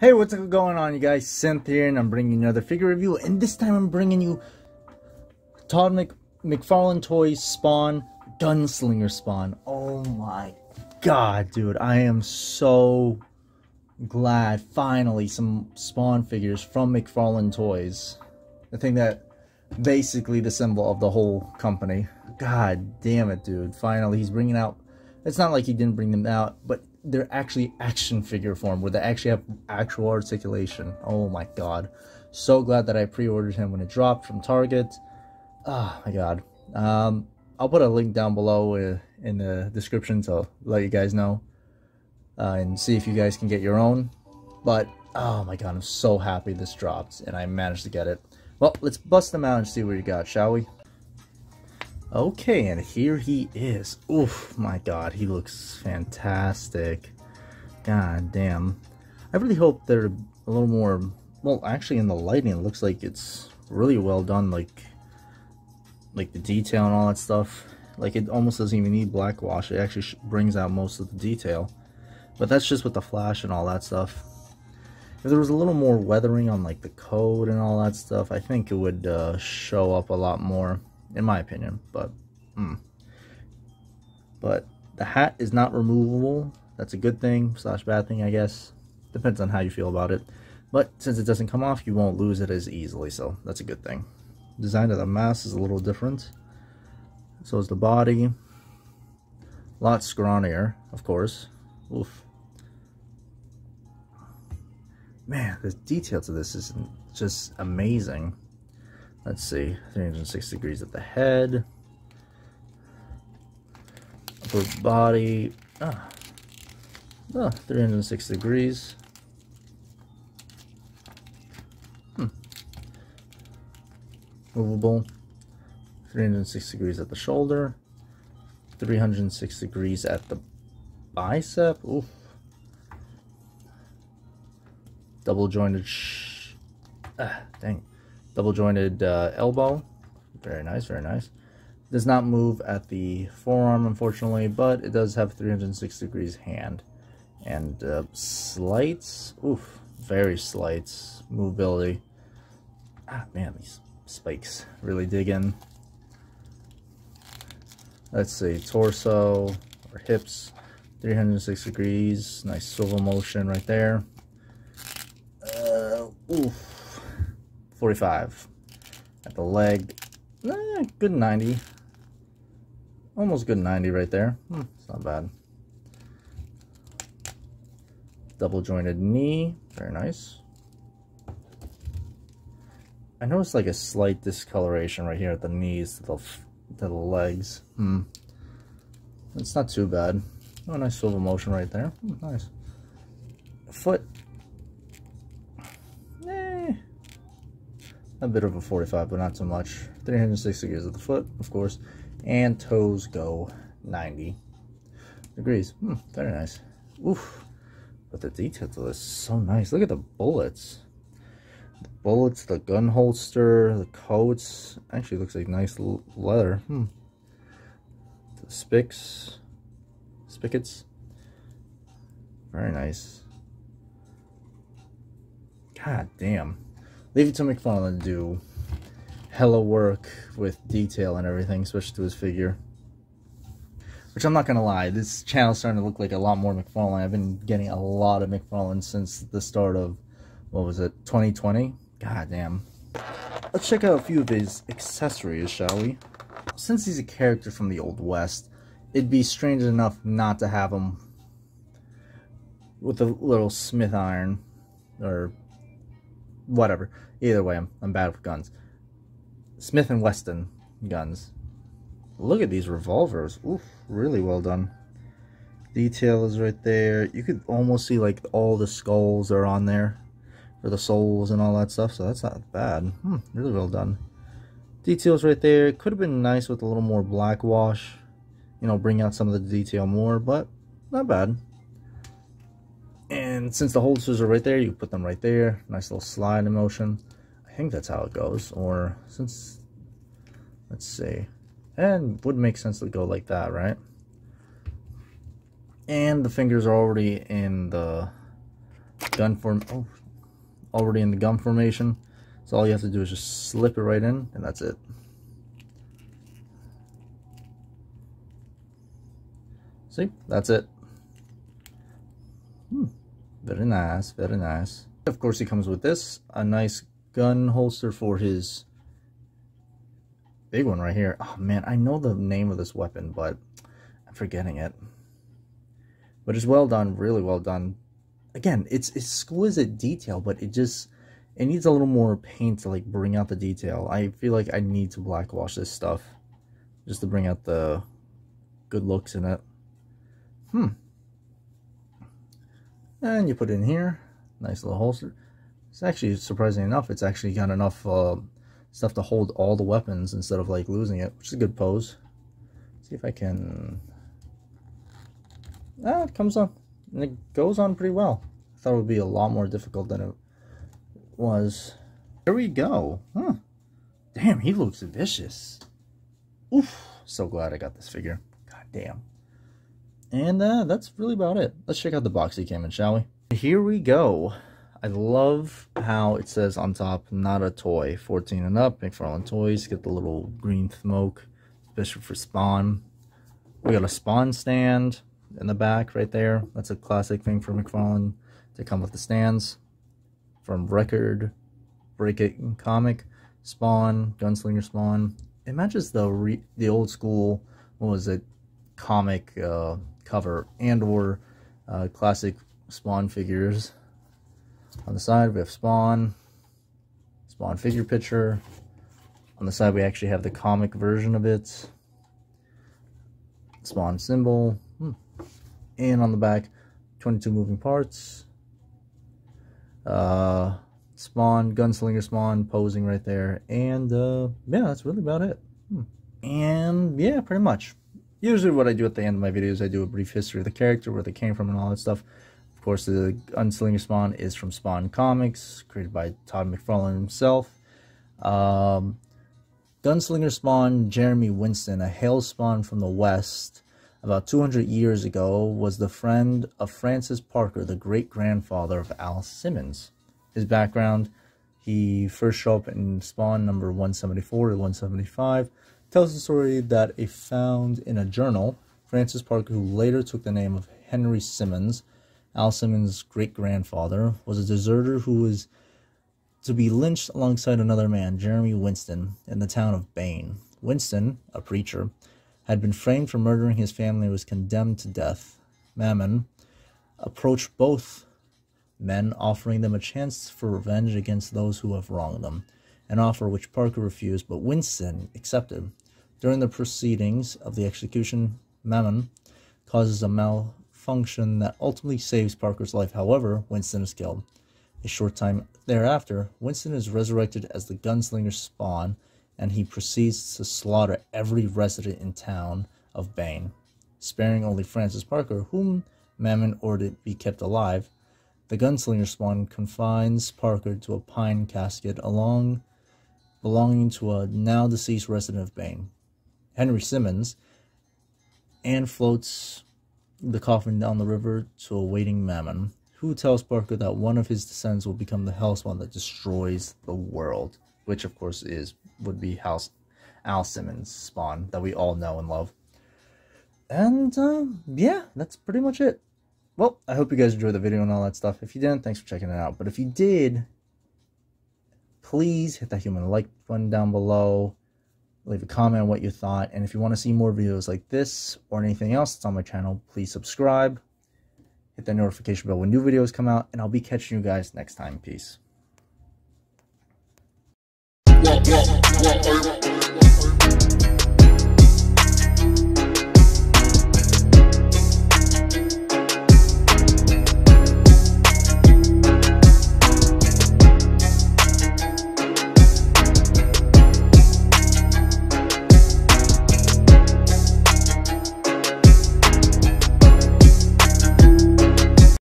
Hey, what's going on, you guys? Synth here, and I'm bringing another figure review. And this time, I'm bringing you Todd Mc McFarlane Toys Spawn Gunslinger Spawn. Oh my god, dude! I am so glad finally some Spawn figures from McFarlane Toys. The thing that basically the symbol of the whole company. God damn it, dude! Finally, he's bringing out. It's not like he didn't bring them out, but they're actually action figure form where they actually have actual articulation. Oh my god. So glad that I pre-ordered him when it dropped from Target. Oh my god. Um, I'll put a link down below uh, in the description to let you guys know. Uh, and see if you guys can get your own. But, oh my god, I'm so happy this dropped and I managed to get it. Well, let's bust them out and see what you got, shall we? Okay, and here he is. Oof, my god, he looks fantastic. God damn. I really hope they're a little more... Well, actually, in the lighting, it looks like it's really well done, like... Like the detail and all that stuff. Like, it almost doesn't even need black wash. It actually brings out most of the detail. But that's just with the flash and all that stuff. If there was a little more weathering on, like, the code and all that stuff, I think it would uh, show up a lot more in my opinion. But, hmm. But the hat is not removable. That's a good thing slash bad thing, I guess. Depends on how you feel about it. But since it doesn't come off, you won't lose it as easily, so that's a good thing. Design of the mask is a little different. So is the body. A lot scrawnier, of course. Oof. Man, the detail to this is just amazing. Let's see, 306 degrees at the head. Upper body, ah, ah 306 degrees. Hmm. Movable, 306 degrees at the shoulder, 306 degrees at the bicep. Oof. Double jointed. ah, dang double jointed uh, elbow. Very nice very nice. Does not move at the forearm unfortunately but it does have 306 degrees hand. And uh, slight oof. Very slight movability ah man these spikes. Really dig in let's see. Torso or hips. 306 degrees. Nice swivel motion right there. Uh, oof 45. At the leg, eh, good 90. Almost good 90 right there. Hmm, it's not bad. Double jointed knee, very nice. I noticed like a slight discoloration right here at the knees to the, to the legs. Hmm. It's not too bad. Oh, nice swivel motion right there. Hmm, nice. Foot a bit of a 45, but not so much. 360 degrees of the foot, of course, and toes go 90 degrees. Hmm, very nice. Oof. But the detail is so nice. Look at the bullets. The bullets, the gun holster, the coats. Actually looks like nice leather. Hmm. The spics. Spigots. Very nice. God damn. Leave it to McFarlane to do hella work with detail and everything, especially to his figure. Which I'm not gonna lie, this channel's starting to look like a lot more McFarlane. I've been getting a lot of McFarlane since the start of, what was it, 2020? God damn. Let's check out a few of his accessories, shall we? Since he's a character from the Old West, it'd be strange enough not to have him with a little smith iron, or whatever. Either way, I'm, I'm bad with guns. Smith & Wesson guns. Look at these revolvers. Oof, really well done. Detail is right there. You could almost see like all the skulls are on there. For the souls and all that stuff. So that's not bad. Hmm, really well done. Details right there. Could have been nice with a little more black wash. You know, bring out some of the detail more. But not bad. And since the holsters are right there, you put them right there. Nice little slide motion. I think that's how it goes. Or since, let's see. And would make sense to go like that, right? And the fingers are already in the gun form. Oh, already in the gun formation. So all you have to do is just slip it right in, and that's it. See, that's it. Very nice, very nice. Of course, he comes with this, a nice gun holster for his big one right here. Oh man, I know the name of this weapon, but I'm forgetting it. But it's well done, really well done. Again, it's exquisite detail, but it just it needs a little more paint to like bring out the detail. I feel like I need to blackwash this stuff just to bring out the good looks in it. Hmm. And you put it in here. Nice little holster. It's actually, surprising enough, it's actually got enough uh, stuff to hold all the weapons instead of like losing it, which is a good pose. See if I can... Ah, it comes on. And it goes on pretty well. I thought it would be a lot more difficult than it was. There we go. Huh. Damn, he looks vicious. Oof. So glad I got this figure. God damn. And uh, that's really about it. Let's check out the box he came in, shall we? Here we go. I love how it says on top, not a toy. 14 and up, McFarlane Toys. Get the little green smoke, especially for Spawn. We got a Spawn stand in the back right there. That's a classic thing for McFarlane to come with the stands from Record, Break It Comic, Spawn, Gunslinger Spawn. It matches the the old school, what was it, comic uh, cover and or uh, classic Spawn figures. On the side we have Spawn, Spawn figure picture. On the side we actually have the comic version of it. Spawn symbol. Hmm. And on the back, 22 moving parts uh, Spawn, Gunslinger Spawn posing right there. And uh, yeah, that's really about it. Hmm. And yeah, pretty much. Usually what I do at the end of my videos, I do a brief history of the character, where they came from and all that stuff. Of course, the Gunslinger Spawn is from Spawn Comics, created by Todd McFarlane himself. Um, Gunslinger Spawn Jeremy Winston, a Hellspawn from the West, about 200 years ago, was the friend of Francis Parker, the great grandfather of Al Simmons. His background he first showed up in Spawn number 174 to 175, tells the story that a found in a journal, Francis Parker, who later took the name of Henry Simmons, Al Simmons' great grandfather, was a deserter who was to be lynched alongside another man, Jeremy Winston, in the town of Bain. Winston, a preacher, had been framed for murdering his family and was condemned to death. Mammon approached both men, offering them a chance for revenge against those who have wronged them, an offer which Parker refused, but Winston accepted. During the proceedings of the execution, Mammon causes a malfunction that ultimately saves Parker's life. However, Winston is killed. A short time thereafter, Winston is resurrected as the gunslinger Spawn and he proceeds to slaughter every resident in town of Bain, sparing only Francis Parker, whom Mammon ordered be kept alive. The gunslinger spawn confines Parker to a pine casket along belonging to a now deceased resident of Bain, Henry Simmons, and floats the coffin down the river to a waiting Mammon, who tells Parker that one of his descendants will become the Hellspawn that destroys the world, which of course is would be House Al Simmons Spawn that we all know and love. And uh, yeah, that's pretty much it. Well, I hope you guys enjoyed the video and all that stuff. If you didn't, thanks for checking it out. But if you did, please hit that human like button down below. Leave a comment on what you thought. And if you want to see more videos like this or anything else that's on my channel, please subscribe. Hit that notification bell when new videos come out. And I'll be catching you guys next time. Peace.